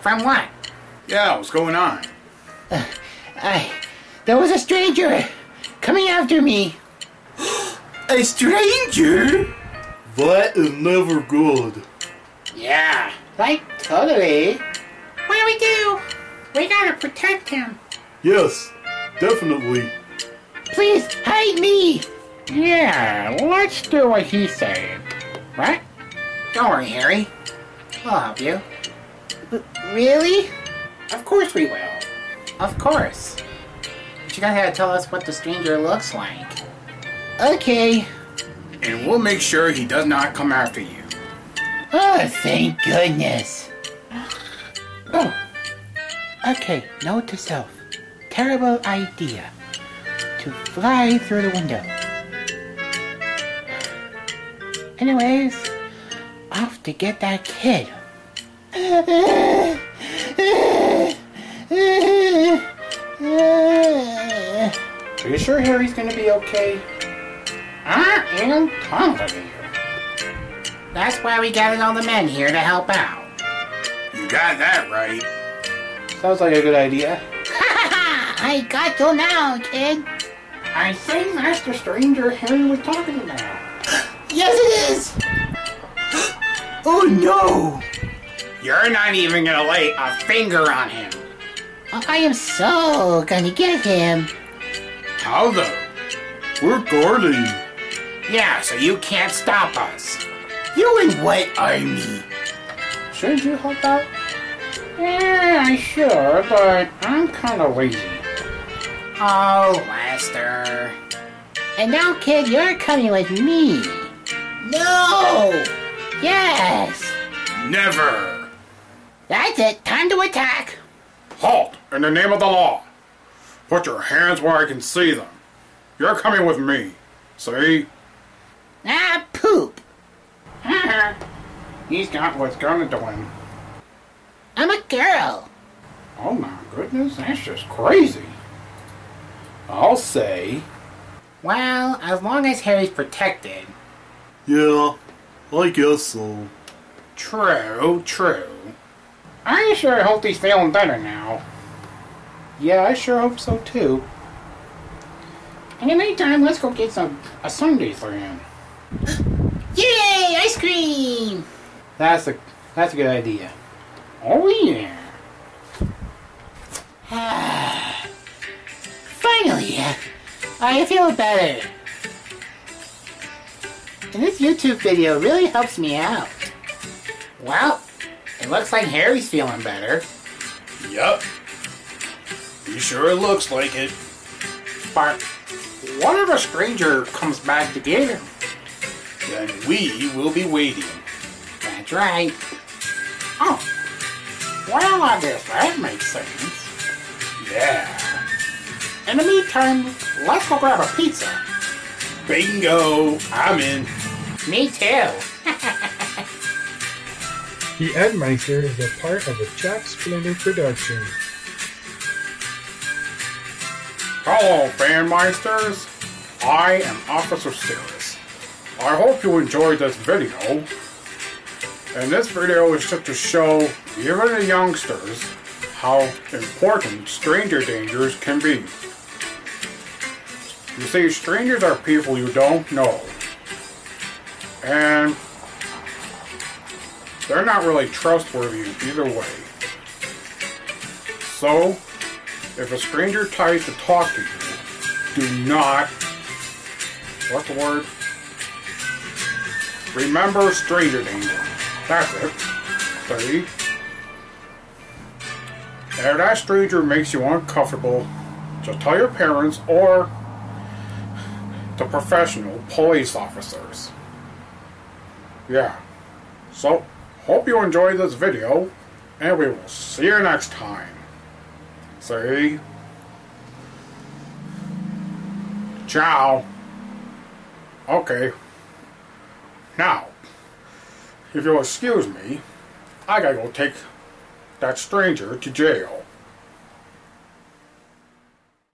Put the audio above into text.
From what? Yeah, what's going on? I. There was a stranger coming after me. A stranger? That is never good. Yeah, like totally. What do we do? We gotta protect him. Yes, definitely. Please hide me. Yeah, let's do what he's saying. Right? Don't worry, Harry. We'll help you. really? Of course we will. Of course. But you gotta tell us what the stranger looks like. Okay. And we'll make sure he does not come after you. Oh, thank goodness. Oh. Okay, note to self. Terrible idea. To fly through the window. Anyways, off to get that kid. Are you sure Harry's gonna be okay? I am positive. That's why we gathered all the men here to help out. You got that right. Sounds like a good idea. I got you now, kid. I think that's the stranger Harry was talking about. yes, it is. Oh no! You're not even gonna lay a finger on him. I am so gonna get him. How though? We're guarding. Yeah, so you can't stop us. You and what army? Should you help out? Yeah, I should, but I'm kind of lazy. Oh, Lester. And now, kid, you're coming with me. No! Yes! Never. That's it. Time to attack. Halt! In the name of the law. Put your hands where I can see them. You're coming with me. See? Ah, poop. He's got what's gonna do him. I'm a girl. Oh my goodness, that's just crazy. I'll say. Well, as long as Harry's protected. Yeah, I guess so. True, true. I sure hope he's feeling better now. Yeah, I sure hope so too. And in the meantime, let's go get some a sundae for him. Yay! Ice cream! That's a that's a good idea. Oh yeah. Finally, I feel better. And this YouTube video really helps me out. Well, it looks like Harry's feeling better. Yup. He sure looks like it. But what if a stranger comes back to get him? Then we will be waiting. That's right. Oh. Well, I guess that makes sense. Yeah. In the meantime, let's go grab a pizza. Bingo! I'm in. Me too. The Edmeister is a part of a Jack Splinter production. Hello, Fanmeisters. I am Officer Cirrus. I hope you enjoyed this video. And this video is just to show even the youngsters how important stranger dangers can be. You see, strangers are people you don't know. And they're not really trustworthy either way. So, if a stranger tries to talk to you, do not, what's the word? Remember stranger danger. That's it. See? And if that stranger makes you uncomfortable, just tell your parents or the professional police officers. Yeah. So, hope you enjoyed this video, and we will see you next time. See? Ciao. Okay. Now, if you'll excuse me, I gotta go take that stranger to jail.